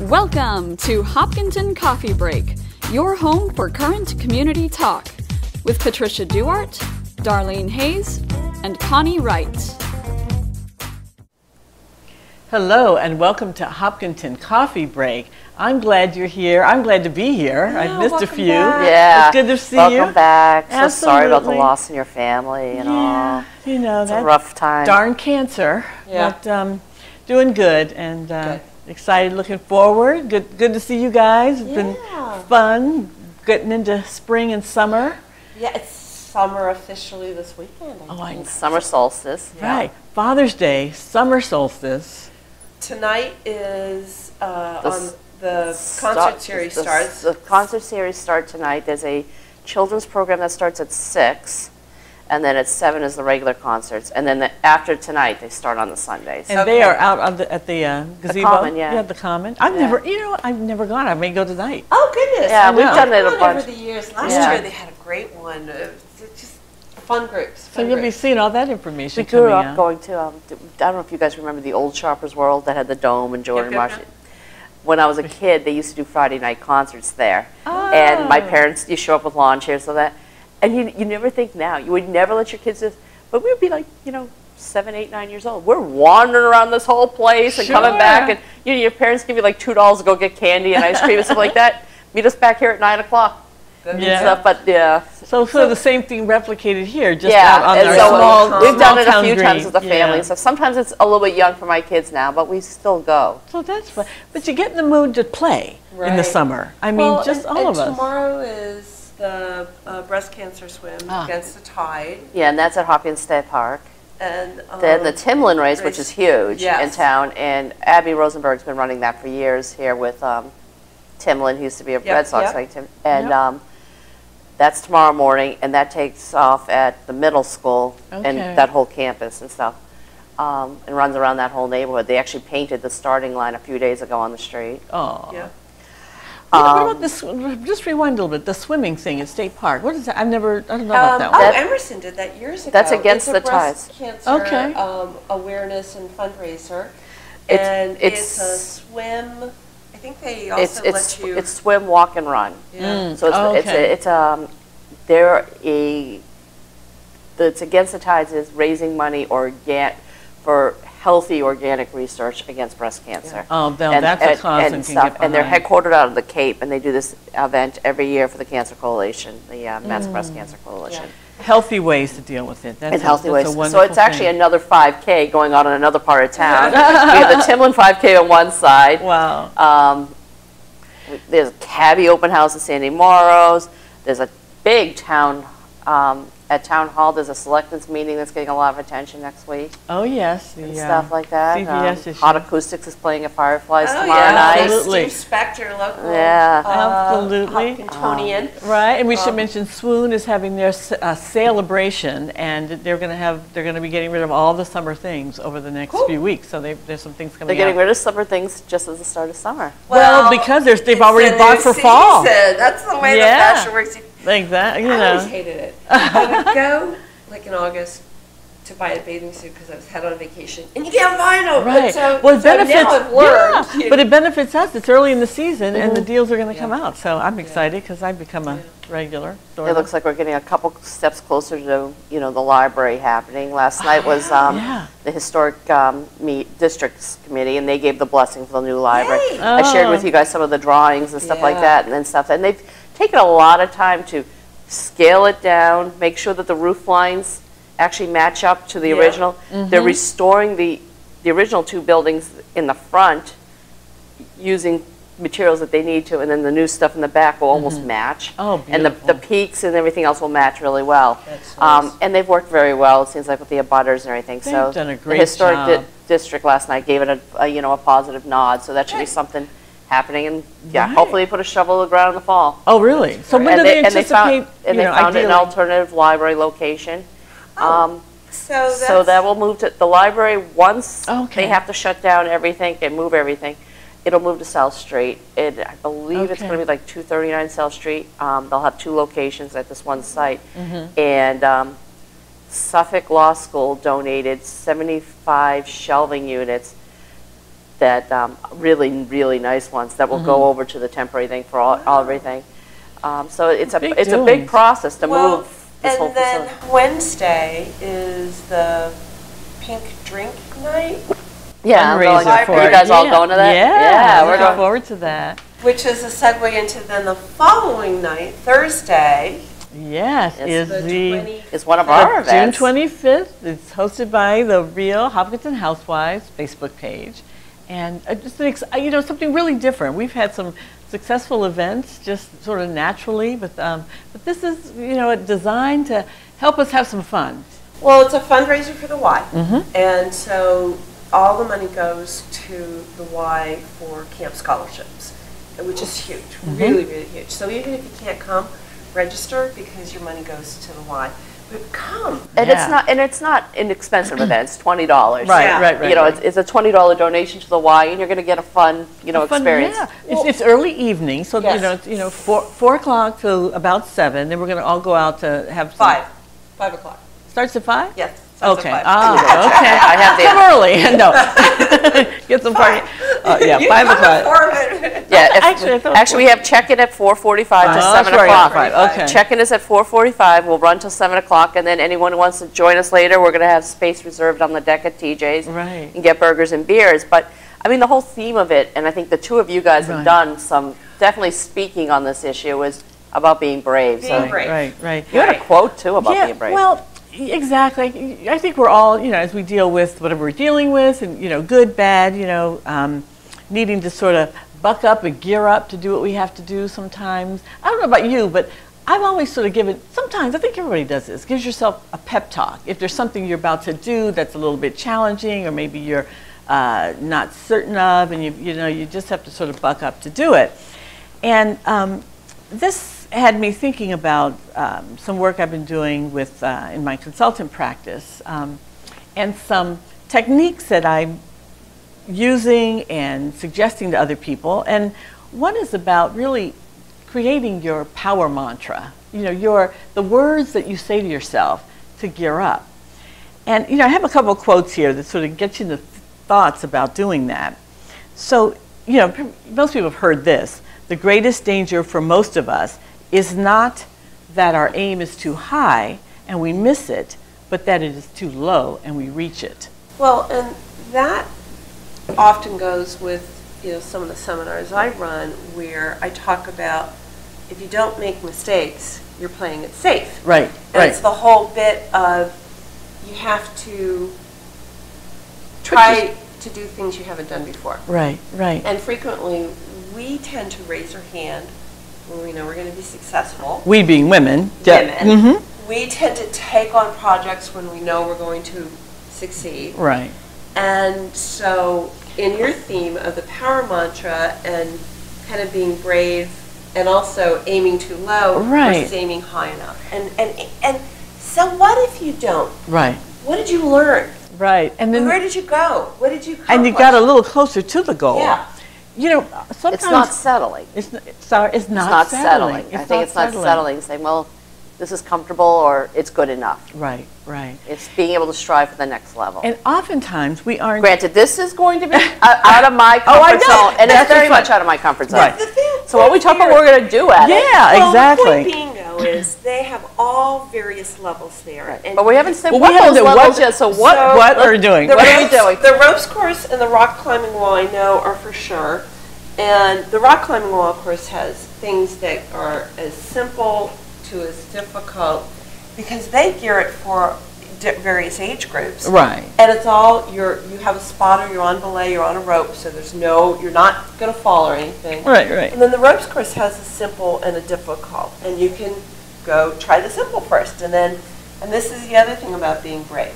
Welcome to Hopkinton Coffee Break, your home for current community talk, with Patricia Duart, Darlene Hayes, and Connie Wright. Hello and welcome to Hopkinton Coffee Break. I'm glad you're here. I'm glad to be here. I've missed a few. back. Yeah. It's good to see Welcome you. back. So sorry about the loss in your family and Yeah, all. you know It's a rough time. darn cancer. Yeah. But um, doing good and uh, Good. Excited, looking forward. Good, good to see you guys. It's Yeah. been fun getting into spring and summer. Yeah, it's summer officially this weekend. I Oh, I summer solstice. Yeah. Right, Father's Day, summer solstice. Tonight is uh, The on the concert series the- starts. The concert series start tonight. There's a children's program that starts at 6, and then at 7 is the regular concerts. And then the, after tonight, they start on the Sundays. And they are out on the, at the uh, gazebo. Common, yeah. Yeah, the common. I've Yeah. never, you know, I've never gone. I may go tonight. oh goodness! Yeah, I we've know. done it a I've gone bunch. over the years. Last Yeah. year they had a great one. It's just fun groups. So you'll be seeing all that information We grew coming up out. going to, um, d- I don't know if you guys remember the old Shoppers World that had the dome and Jordan yep, Marsh. yep. When I was a kid, they used to do Friday night concerts there. And my Oh. parents, you show up with lawn chairs, so that, and you, you never think now, you would never let your kids just, but we would be like, you know, seven, eight, nine years old. We're wandering around this whole place and coming back, and you know, your parents give you like two dollars to go get candy and ice cream and stuff like that. Meet us back here at nine o'clock Yeah. stuff, but yeah. So, so the same thing replicated here, just Yeah, on and our so small, we've done it a few town times green. with the family Yeah. and stuff. Sometimes it's a little bit young for my kids now, but we still go. So that's fun. But you get in the mood to play in the summer. I mean, Well, just and- all and of us. Tomorrow is the uh, breast cancer swim Ah. against the tide, Yeah, and that's at Hopkins State Park. and um, Then the Timlin race, which is huge in town, and Abby Rosenberg's been running that for years here with um, Timlin, who used to be a Yep, Red Sox yep. fan. Tim, and Yep. um, that's tomorrow morning, and that takes off at the middle school Okay. and that whole campus and stuff, um, and runs around that whole neighborhood. They actually painted the starting line a few days ago on the street. Oh. yeah. What, what Um, about this? Just rewind a little bit. The swimming thing at State Park. What is that? I've never. I don't know about Um, that oh, one. That- Emerson did that years ago. That's against it's a the breast tides. Cancer Okay. um, awareness and fundraiser, It's- and it's, it's- a swim. I think they It's also it's let you. it's swim, walk, and run. yeah. Mm. So it's, Oh, it's, a, it's um, they're a, the, it's against the tides is raising money or get for healthy organic research against breast cancer. Oh, no, that's a cause and stuff. get And they're headquartered out of the Cape, and they do this event every year for the Cancer Coalition, the uh, Mass Mm. Breast Cancer Coalition. Healthy ways to deal with it. That's In a- healthy ways. So it's actually thing. another 5K going on in another part of town. we have the Timlin 5K on one side. Wow. Um, there's a cabbie open house in Sandy Morrows. There's a big town, um, at Town Hall, there's a selectmen's meeting that's getting a lot of attention next week Oh yes. The, and uh, stuff like that. CVS Um, issue. Hot Acoustics is playing at Fireflies Oh, tomorrow yeah. night. Absolutely. Steve Spector, local. Yeah. uh, Absolutely. Hopkintonian. Right, and we should Um, mention Swoon is having their s- uh, celebration, and they're going to have they're going to be getting rid of all the summer things over the next Cool. few weeks. So they, there's some things coming. They're getting out. rid of summer things just as the start of summer. Well, because there's- they've it's already the bought new for fall. season. That's the way Yeah. the fashion works. Exactly. You I always hated it. I would go like in August to buy a bathing suit because I was head on vacation, and you can't find them. Right. So, well, it so benefits. now I've learned. yeah, but it benefits us. It's early in the season, and the Mm-hmm. deals are going to come out. So I'm excited because I've become a regular. Sort It looks like we're getting a couple steps closer to, you know, the library happening. Last night was um, Yeah. the historic um, meet districts committee, and they gave the blessing for the new library. Yay. I shared Oh. with you guys some of the drawings and stuff like that, and then stuff. And they've taken a lot of time to scale it down, make sure that the roof lines actually match up to the Yeah. original. They're restoring the the original two buildings in the front using materials that they need to, and then the new stuff in the back will almost match. Oh, And the, the peaks and everything else will match really well. That's Um, nice. and they've worked very well, it seems like with the abutters and everything, so. They've done a The great historic di- district last night gave it a, a, you know, a positive nod, so that should be something happening, and, yeah, Right. hopefully put a shovel in the ground in the fall. Oh, really? So when And do they, and found- anticipate? And they know, found an alternative library location. Um, so so that will move to, the library, once Okay. they have to shut down everything and move everything, it'll move to South Street. It, I believe it's gonna be like two thirty-nine South Street. Um, they'll have two locations at this one site. Mm-hmm. And, um, Suffolk Law School donated seventy-five shelving units that um, really, really nice ones that will Mm-hmm. go over to the temporary thing for all, all everything. Um, so it's a Big it's a big process to Well, move this whole and then facility. Wednesday is the pink drink night, Yeah, I'm going- Fundraiser for are you it. guys all Yeah. going to that? Yeah, we're looking going. forward to that. which is a segue into then the following night, Thursday, Yes, Yes. is the the 20. It's one of our the June 25th. It's hosted by the Real Hopkinton Housewives Facebook page, and just an ex- uh, you know something really different. We've had some successful events just sort of naturally, but um, but this is you know designed to help us have some fun. Well, it's a fundraiser for the Y. Mm-hmm. And so all the money goes to the Y for camp scholarships, which is huge, Mm-hmm. really, really huge. So even if you can't come, register because your money goes to the Y. But come. And Yeah. it's not and it's not an expensive event. It's twenty dollars. Right, Yeah. right, right. You know, right. it's, it's a twenty dollar donation to the Y, and you're going to get a fun, you know, Fun- experience. Yeah, it's, it's early evening, so Yes. you know, it's, you know, four four o'clock to about seven. Then we're going to all go out to have some, Five. Five o'clock. Starts at five. Yes. Starts at Okay. five. Ah, okay. I have the- Come early. No. Get some party. Uh, yeah, You five o'clock. for. Yeah, if- Actually, I actually, we have check-in at 4:45 to Oh, that's 7 o'clock. okay. Check-in is at 4:45. We'll run till 7 o'clock, and then anyone who wants to join us later, we're going to have space reserved on the deck at TJ's Right. and get burgers and beers. But I mean, the whole theme of it, and I think the two of you guys Right. have done some definitely speaking on this issue is about being brave. Being so brave. right, right. you had a quote too about yeah, being brave. Well, y- exactly. I think we're all, you know, as we deal with whatever we're dealing with, and you know, good, bad, you know, um, needing to sort of buck up and gear up to do what we have to do sometimes. I don't know about you, but I've always sort of given. Sometimes I think everybody does this. Gives yourself a pep talk if there's something you're about to do that's a little bit challenging, or maybe you're uh, not certain of, and you you know you just have to sort of buck up to do it. And um, this had me thinking about um, some work I've been doing with uh, in my consultant practice, um, and some techniques that I'm using and suggesting to other people. And one is about really creating your power mantra. You know, your the words that you say to yourself to gear up. And you know, I have a couple of quotes here that sort of get you the thoughts about doing that. So, you know, most people have heard this. The greatest danger for most of us is not that our aim is too high and we miss it, but that it is too low and we reach it. Well, and that often goes with, you know, some of the seminars I run where I talk about if you don't make mistakes, you're playing it safe. Right, And it's the whole bit of you have to try to do things you haven't done before. Right, right. And frequently, we tend to raise our hand we know we're going to be successful. We being women. Women. hmm We tend to take on projects when we know we're going to succeed. Right. And so, in your theme of the power mantra and kind of being brave and also aiming too low Right. versus aiming high enough. And, and, and so, what if you don't? Right. What did you learn? Right. And then Where did you go? What did you and you got a little closer to the goal. Yeah. You know, sometimes it's not settling. It's, n- it's, sorry, it's It's not, not settling. settling. I think it's not settling. Saying, well, this is comfortable or it's good enough. Right, right. It's being able to strive for the next level. And oftentimes we aren't. Granted, this is going to be out of my Oh, comfort know. zone, and That's it's very much out of my comfort zone. Right. The thing- So what we talk about, we're going to do at it. yeah, well, exactly. The though, is they have all various levels there. And But we haven't said Well, what we those levels yet. So what so what are we doing? The What are we ropes- doing? The ropes course and the rock climbing wall I know are for sure. And the rock climbing wall, of course, has things that are as simple to as difficult because they gear it for di- various age groups. Right. And it's all you're you have a spotter, you're on belay, you're on a rope, so there's no you're not going to fall or anything. Right, right. And then the ropes course has a simple and a difficult, and you can go try the simple first, and then, and this is the other thing about being brave.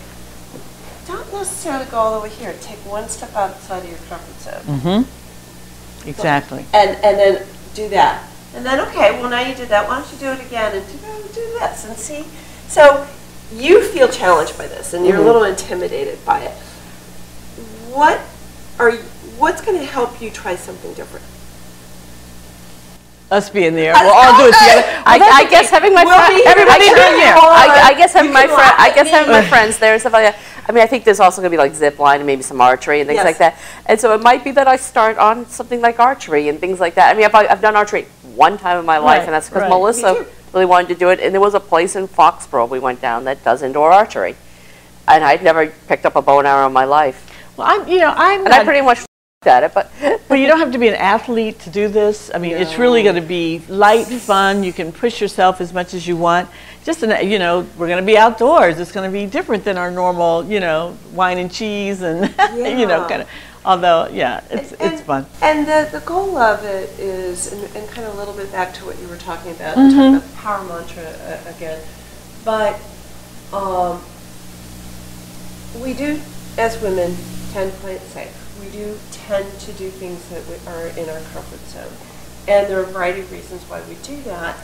Don't necessarily go all the way here. Take one step outside of your comfort zone, Mm-hmm. Exactly. and and then do that, and then okay, well now you did that. Why don't you do it again and do, do this and see? So you feel challenged by this, and you're a mm-hmm. little intimidated by it. What are you, what's going to help you try something different? Us being there. We'll all do it together. I, Well, I okay. guess having my We'll friends, be here everybody here. I, I guess having You my friend, I guess having my friends there and stuff like that. I mean, I think there's also going to be like zip line and maybe some archery and things Yes. like that. And so it might be that I start on something like archery and things like that. I mean, I've, I've done archery one time in my life, Right, and that's because right. Melissa Me. Really wanted to do it. And there was a place in Foxborough we went down that does indoor archery. And I'd never picked up a bow and arrow in my life. Well, I'm, you know, I'm And I pretty much at it, but but you don't have to be an athlete to do this. I mean, it's really going to be light, fun. You can push yourself as much as you want. Just, an, you know, we're going to be outdoors. It's going to be different than our normal, you know, wine and cheese and, you know, kind of. Although, yeah, it's And- it's fun. And the, the goal of it is, and, and kind of a little bit back to what you were talking about, Mm-hmm. talking about the power mantra uh, again. But um, we do, as women, tend to play it safe. We do tend to do things that we are in our comfort zone. And there are a variety of reasons why we do that.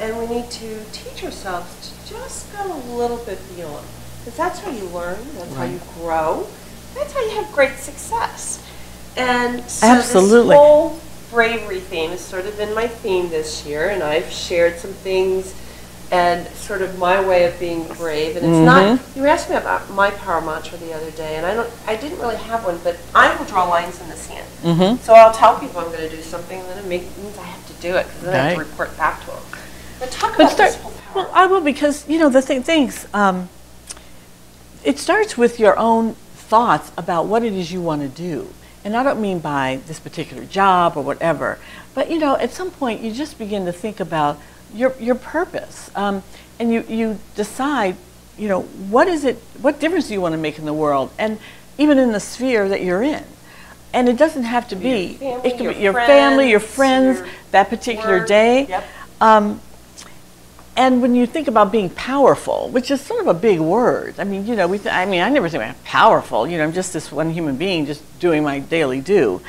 And we need to teach ourselves to just go a little bit beyond. Because that's how you learn, that's how you grow, that's how you have great success. And so Absolutely. this whole bravery theme has sort of been my theme this year, and I've shared some things and sort of my way of being brave. And it's not. You asked me about my power mantra the other day, and I don't. I didn't really have one, but I will draw lines in the sand. Mm-hmm. So I'll tell people I'm going to do something, and then it means I have to do it because then I have to report back to them. But talk But about start, this whole power. well, I will because you know the th- things. Um, it starts with your own thoughts about what it is you want to do, and I don't mean by this particular job or whatever, but you know, at some point you just begin to think about your your purpose, um, and you you decide, you know, what is it? What difference do you want to make in the world, and even in the sphere that you're in. And it doesn't have to be. Your family, it can your be your family, your friends, friends, your that particular work. day. Yep. Um, and when you think about being powerful, which is sort of a big word, I mean, you know, we th- I mean, I never think I'm powerful. You know, I'm just this one human being just doing my daily do.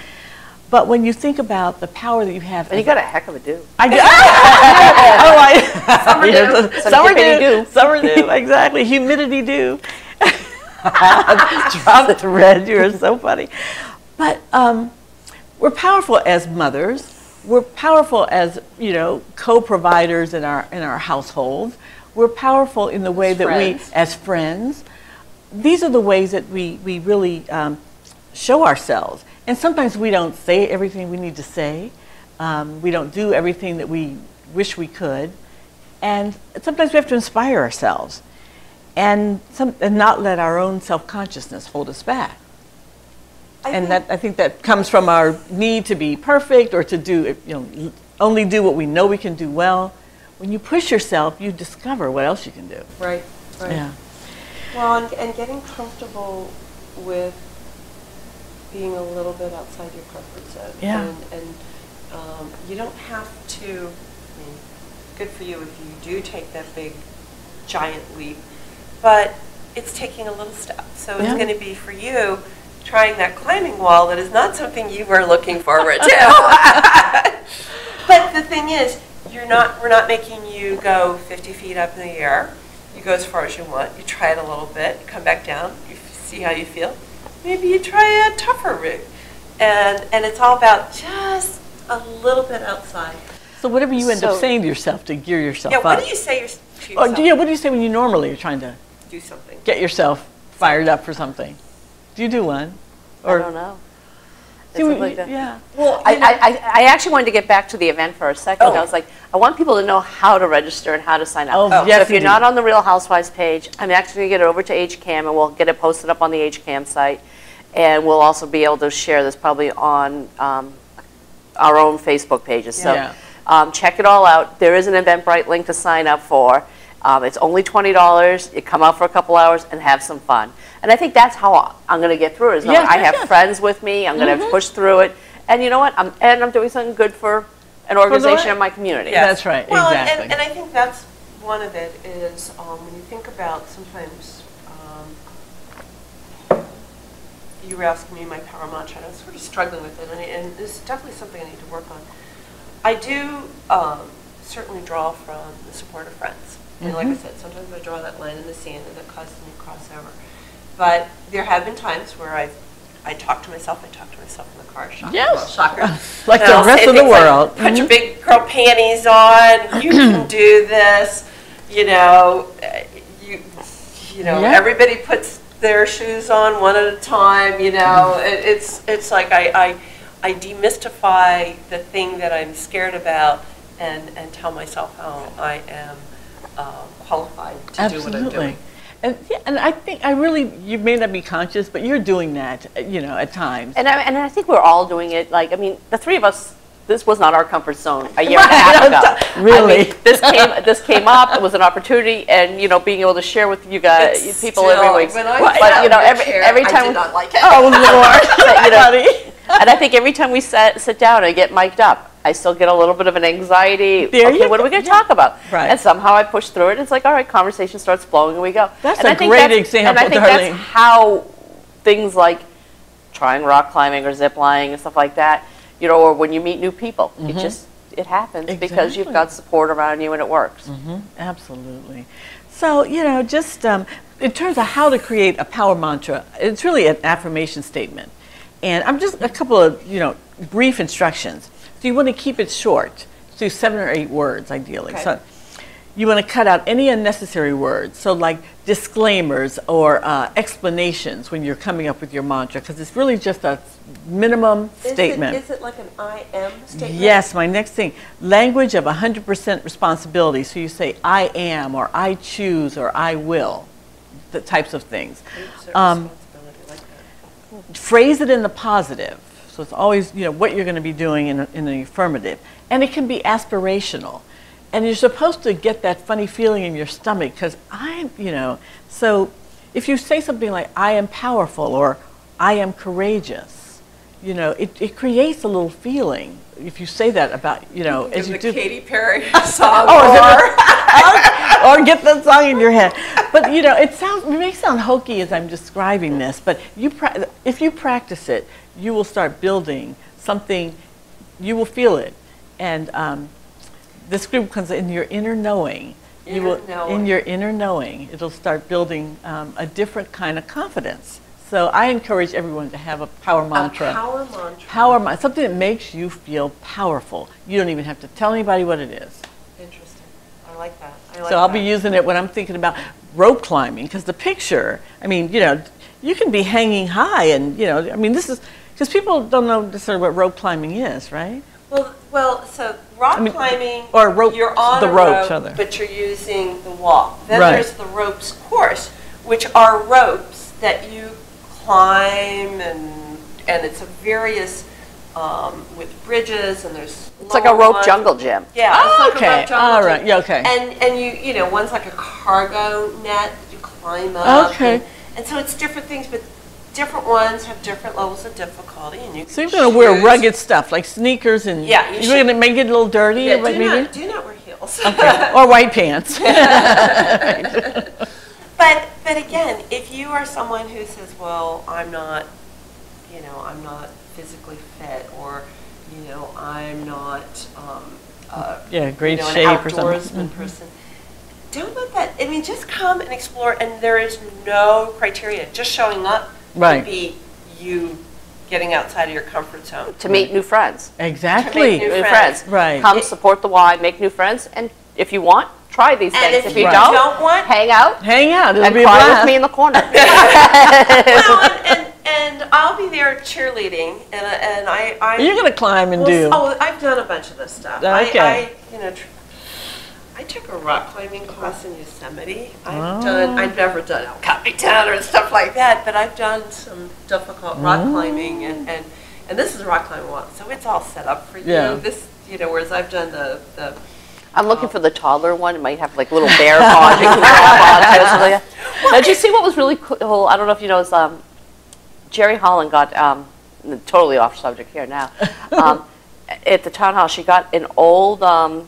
But when you think about the power that you have, and you got a heck of a do. I do. oh, I, summer do. Summer do. do. Summer do. Exactly. Humidity do. Drop the red. You're so funny. But um, we're powerful as mothers. We're powerful as you know co-providers in our in our households. We're powerful in the way As that friends. we, as friends, these are the ways that we we really um, show ourselves. And sometimes we don't say everything we need to say. Um, we don't do everything that we wish we could. And sometimes we have to inspire ourselves and, some, and not let our own self consciousness hold us back. I and that, I think that comes from our need to be perfect or to do, you know, only do what we know we can do well. When you push yourself, you discover what else you can do. Right. Right. Yeah. Well, and, and getting comfortable with being a little bit outside your comfort zone. Yeah. And, and um, you don't have to, I mean, good for you if you do take that big, giant leap, but it's taking a little step. So it's going to be for you trying that climbing wall that is not something you were looking forward to. but the thing is, you're not, we're not making you go 50 feet up in the air. You go as far as you want. You try it a little bit. Come back down. You see how you feel. Maybe you try a tougher route. And, and it's all about just a little bit outside. So whatever you end So- up saying to yourself to gear yourself Yeah, up. what do you say Oh, yourself? do you, what do you say when you normally are trying to do something. get yourself fired up for something? Do you do one? Or I don't know. See, It's we- like that. yeah. Well, I, I, I- I actually wanted to get back to the event for a second. Oh. I was like, I want people to know how to register and how to sign up. Oh, so yes, if you're indeed. not on the Real Housewives page, I'm actually going to get it over to HCAM and we'll get it posted up on the HCAM site. And we'll also be able to share this probably on um, our own Facebook pages. So Yeah. um, check it all out. There is an Eventbrite link to sign up for. Um, it's only $20. You come out for a couple hours and have some fun. And I think that's how I'm going to get through it. Is knowing Yes, I have yes. friends with me. I'm going to push through it. And you know what? I'm, and I'm doing something good for an organization in my community. Yeah. That's right, Well, and- exactly. And, and I think that's one of it is um, when you think about sometimes um, you were asking me my power mantra, and I was sort of struggling with it, and, and it's definitely something I need to work on. I do um, certainly draw from the support of friends. And like I said, sometimes I draw that line in the sand and it causes me to cross over. But there have been times where I I talk to myself, I talk to myself in the car, shocker, Yes. well, shocker. Like And the I'll rest of the things like, world. Put Mhm. your big girl panties on. You can do this. You know, uh, you you know, Yeah. everybody puts their shoes on one at a time, you know. It, it's, it's like I, I, I demystify the thing that I'm scared about and, and tell myself oh, I am um, qualified to do what I'm doing. And, yeah, and I think I really, you may not be conscious, but you're doing that, uh, you know, at times. And I, and I think we're all doing it. Like, I mean, the three of us, this was not our comfort zone a year and a half ago. Really? I mean, this came, this came up, it was an opportunity, and, you know, being able to share with you guys, It's people still- every week. When I But, sat you know, every, chair, every I time. did not like it. oh, Lord. you know, and I think every time we sit, sit down I get mic'd up, I still get a little bit of an anxiety. There okay, what are we going to Yeah. talk about? Right. And somehow I push through it. And It's like, all right, conversation starts flowing and we go. That's and a I think great that's- example, And I think Darlene. that's how things like trying rock climbing or zip lining and stuff like that, you know, or when you meet new people, it just, it happens because you've Mm-hmm. Got support around you and it works. Absolutely. So, you know, just um, in terms of how to create a power mantra, it's really an affirmation statement. And I'm just a couple of, you know, brief instructions. So you want to keep it short, so seven or eight words ideally. Okay. So you want to cut out any unnecessary words, so like disclaimers or uh, explanations when you're coming up with your mantra, because it's really just a minimum Is statement. Is it like an I am statement? Yes, my next thing, language of 100% responsibility. So you say, I am, or I choose, or I will, the types of things. Um, like that. Phrase it in the positive. So it's always, you know, what you're going to be doing in, a, in the affirmative. And it can be aspirational. And you're supposed to get that funny feeling in your stomach because I'm, you know, so if you say something like, I am powerful or I am courageous, you know, it, it creates a little feeling if you say that about, you know, as you the do. Katy Perry song. Oh, is oh, or- get that song in your head. But you know, it sounds it may sound hokey as I'm describing this, but you pra- if you practice it, you will start building something. You will feel it, and um, this group comes in your inner knowing. you Inner will in your inner knowing. It'll start building um, a different kind of confidence. So I encourage everyone to have a power mantra. A power mantra. Power mantra, something that makes you feel powerful. You don't even have to tell anybody what it is. Interesting. I like that. Like So I'll be using it when I'm thinking about rope climbing, because the picture, I mean, you know, you can be hanging high and, you know, I mean, this is, because people don't know necessarily what rope climbing is, right? Well, well, so rock I mean, climbing, or rope- you're on the rope, other. but you're using the wall. Then Right. there's the ropes course, which are ropes that you climb and and it's a various um, with bridges and there's It's like a rope jungle gym. Yeah. Oh, it's like a okay. rope jungle gym. right. Yeah, okay. And and you you know one's like a cargo net that you climb up. Okay. And, and so it's different things, but different ones have different levels of difficulty, and you. So you're going to wear rugged stuff like sneakers and Yeah, you you're should- going to make it a little dirty, Yeah, but do maybe? not do not wear heels. okay. or white pants. But, but again, if you are someone who says, well, I'm not, you know, I'm not physically fit, or, you know, I'm not, um, uh, Yeah, great you know, shape or an something. outdoorsman person, don't let that, I mean, just come and explore, and there is no criteria. Just showing up Right. be you getting outside of your comfort zone. To meet new friends. exactly. New New friends. friends. Right. Come support the Y, make new friends, and if you want, try these And things. if If you you don't, don't want- hang out Hang out. It'll and be a cry blast. with me in the corner. well, and, and, and I'll be there cheerleading, and, and I, I. You're going to climb and Well, do. Oh, I've done a bunch of this stuff. I- Okay. I, you know, tr- I took a rock climbing class in Yosemite. I've Oh. done, I've never done El Capitan or stuff like that, but I've done some difficult rock Oh. climbing, and, and, and this is a rock climbing walk, so it's all set up for you. Yeah. This, you know, whereas I've done the, the I'm looking for the toddler one. It might have like little bear paws you can grab onto or something like that. Now, did you see what was really cool? I don't know if you know, is um, Geri Holland got, um, totally off subject here now, um, at the town hall, she got an old um,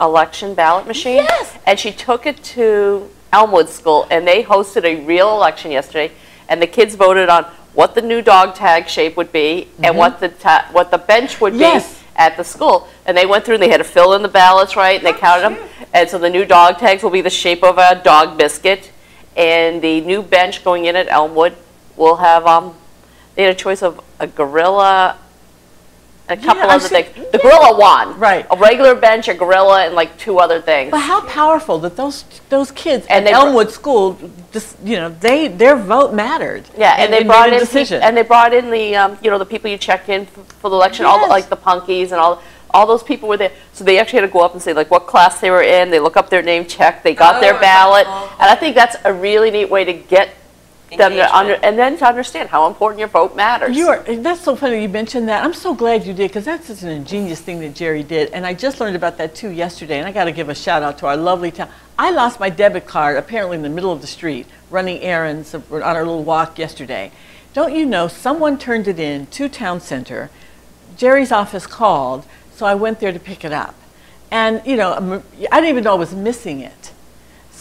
election ballot machine. Yes. And she took it to Elmwood School, and they hosted a real election yesterday, and the kids voted on what the new dog tag shape would be and what the ta- what the bench would Yes. be at the school. And they went through and they had to fill in the ballots right, and they counted them. And so the new dog tags will be the shape of a dog biscuit, and the new bench going in at Elmwood will have um, they had a choice of a gorilla, a couple Yeah, other things. The gorilla won. Right. A regular bench, a gorilla, and like two other things. But how powerful that those those kids And at they Elmwood School, just you know, they their vote mattered. Yeah, and, they made brought in decision. and they brought in the um, you know the people you check in for, for the election, all the, like the punkies and all all those people were there. So they actually had to go up and say like what class they were in. They look up their name check. They got Oh, their ballot, got- and I think that's a really neat way to get them to under and then to understand how important your vote matters. You are, that's so funny you mentioned that. I'm so glad you did because that's such an ingenious thing that Geri did. And I just learned about that too yesterday. And I got to give a shout out to our lovely town. I lost my debit card apparently in the middle of the street running errands on our little walk yesterday. Don't you know, someone turned it in to Town Center. Geri's office called, so I went there to pick it up. And, you know, I didn't even know I was missing it.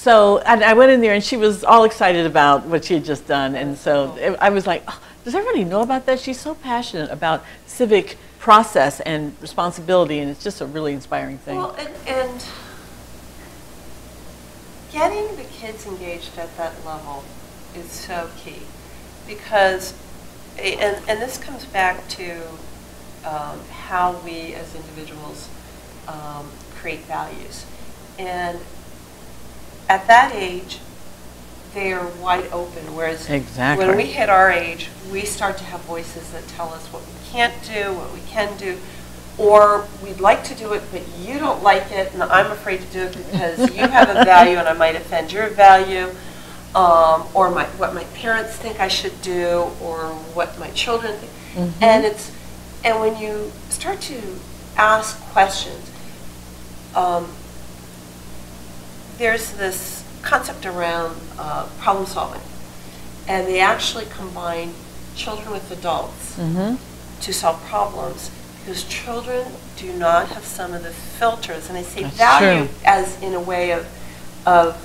So, and I went in there and she was all excited about what she had just done. And so it- I was like, oh, does everybody know about that? She's so passionate about civic process and responsibility, and it's just a really inspiring thing. Well, and, and getting the kids engaged at that level is so key because, and, and this comes back to um, how we as individuals um, create values. And at that age, they are wide open, whereas Exactly. when we hit our age, we start to have voices that tell us what we can't do, what we can do, or we'd like to do it, but you don't like it, and I'm afraid to do it because you have a value and I might offend your value, um, or my, what my parents think I should do, or what my children think. And it's, and when you start to ask questions, um, there's this concept around uh, problem solving, and they actually combine children with adults to solve problems because children do not have some of the filters, and I say That's value true. as in a way of of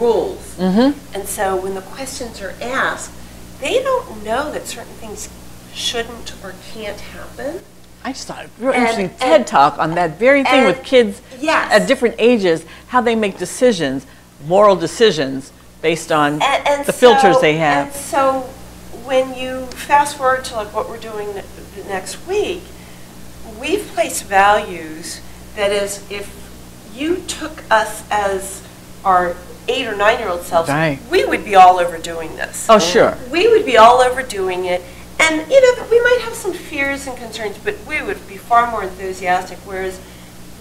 rules. Mm-hmm. And so when the questions are asked, they don't know that certain things shouldn't or can't happen. I just thought a real And- interesting TED talk on that very thing with kids yes. at different ages, how they make decisions, moral decisions, based on And, and the filters they have. And so when you fast forward to like what we're doing the next week, we've placed values that is, if you took us as our eight or nine-year-old selves, Right. we would be all over doing this. Oh, sure. We would be all over doing it. And, you know, we might have some fears and concerns, but we would be far more enthusiastic. Whereas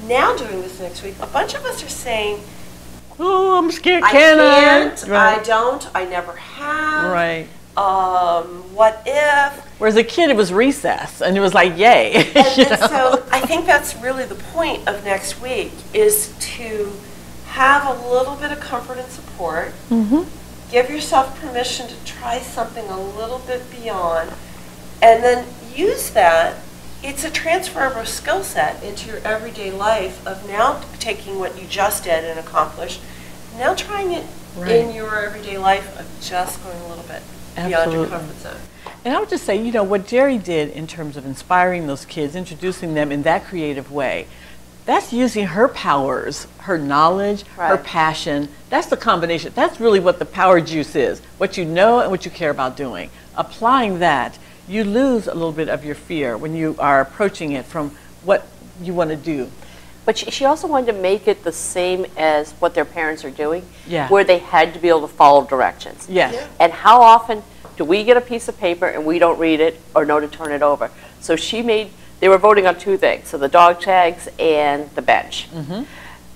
now doing this next week, a bunch of us are saying, Oh, I'm scared. I Can I? can't, I Right. don't, I never have. Right. Um, what if? Whereas a kid, it was recess, and it was like, yay. And, and so I think that's really the point of next week is to have a little bit of comfort and support. Mhm. Give yourself permission to try something a little bit beyond, and then use that. It's a transferable skill set into your everyday life of now taking what you just did and accomplished, now trying it in your everyday life of just going a little bit beyond your comfort zone. And I would just say, you know, what Geri did in terms of inspiring those kids, introducing them in that creative way, that's using her powers, her knowledge, her passion. That's the combination. That's really what the power juice is what you know and what you care about doing. Applying that, you lose a little bit of your fear when you are approaching it from what you want to do. But she, she also wanted to make it the same as what their parents are doing, Yeah. where they had to be able to follow directions. Yes. Yeah. And how often do we get a piece of paper and we don't read it or know to turn it over? So she made, they were voting on two things, so the dog tags and the bench. Mm-hmm.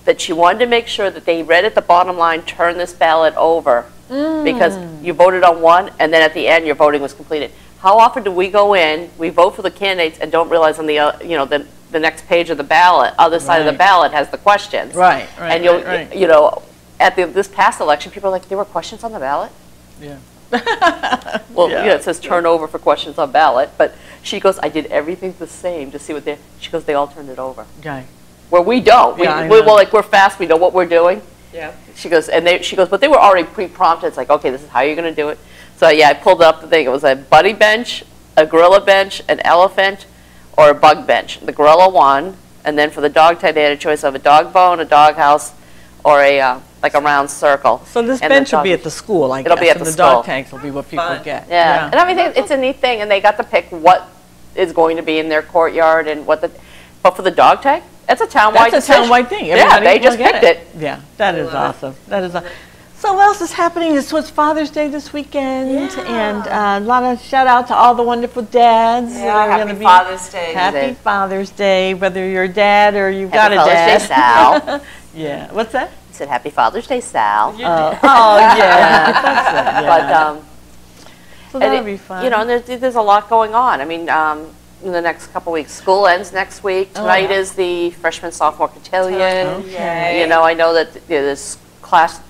That she wanted to make sure that they read at the bottom line, turn this ballot over, mm. because you voted on one, and then at the end, your voting was completed. How often do we go in, we vote for the candidates and don't realize on the, uh, you know, the, the next page of the ballot, other side of the ballot has the questions. Right, right, And you'll, right, right. you know, at the, this past election, people are like, there were questions on the ballot? Yeah. Well, Yeah. it says turnover for questions on ballot, but she goes, I did everything the same to see what they, she goes, they all turned it over. Okay. Where we don't. We, Yeah, I we, well, like, we're fast, we know what we're doing. Yeah. She goes, and they, she goes, but they were already pre-prompted. It's like, okay, this is how you're going to do it. So yeah, I pulled up the thing. It was a buddy bench, a gorilla bench, an elephant, or a bug bench. The gorilla won, and then for the dog tag, they had a choice of a dog bone, a dog house, or a uh, like a round circle. So this And bench will be at the school, I It'll guess. be at and the the dog tanks will be what people Fun. get. Yeah, and I mean, it's a neat thing, and they got to pick what is going to be in their courtyard and what the, but for the dog tag, that's a townwide That's a decision. townwide thing. Yeah, they just picked it. Yeah, that is love it. awesome. That is. aw- So what else is happening? This was Father's Day this weekend, and uh, a lot of shout out to all the wonderful dads. Yeah, happy Father's Day. Happy. Father's Day, whether you're a dad or you've got Happy a Father's dad. Day, Sal. yeah. What's that? I said, Happy Father's Day, Sal. Oh, oh yeah. Yeah. But um, so that'll be fun. You know, and there's, there's a lot going on. I mean, um, in the next couple weeks, school ends next week. Tonight yeah. is the freshman sophomore cotillion. Okay. You know, I know that you know, this class,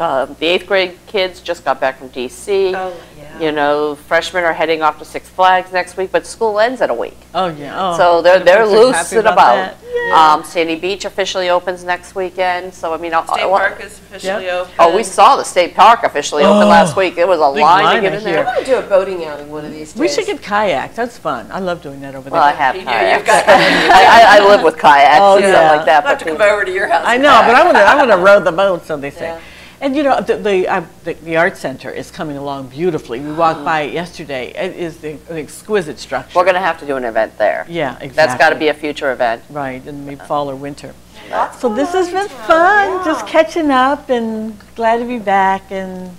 uh, the eighth grade kids just got back from DC. Oh, yeah. You know, freshmen are heading off to Six Flags next week, but school ends in a week. oh yeah. Oh, So they're, they're folks loose happy and about. that. Um, Sandy Beach officially opens next weekend, so I mean, State I'll- Park is officially open. Oh, we saw the state park officially open Oh, last week. It was a big line line to get I in hear. there. I want to do a boating outing one of these days. We should get kayaks. That's fun. I love doing that over there. Well, I have You kayaks. you've got- I, I, I live with kayaks Oh, and yeah. stuff like that. I'll have But to come over to your house. I know, but kayak. I want to. I want to row the boat, so they say. Yeah. And you know, the the, uh, the the art center is coming along beautifully. We walked by it yesterday. It is the, an exquisite structure. we're going to have to do an event there. yeah, exactly. That's got to be a future event. right in maybe fall or winter. Lots So going this has been fun, yeah. just catching up, and glad to be back, and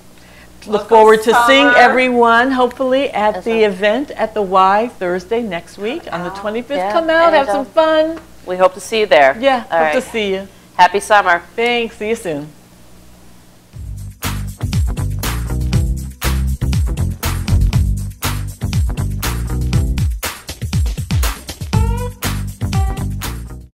look Welcome forward to seeing everyone. Hopefully at Yes, the sir. event at the Y Thursday next week on the 25th. Yeah, Come out, and, have some fun. We hope to see you there. Yeah, All hope to see you. Happy summer. Thanks. See you soon.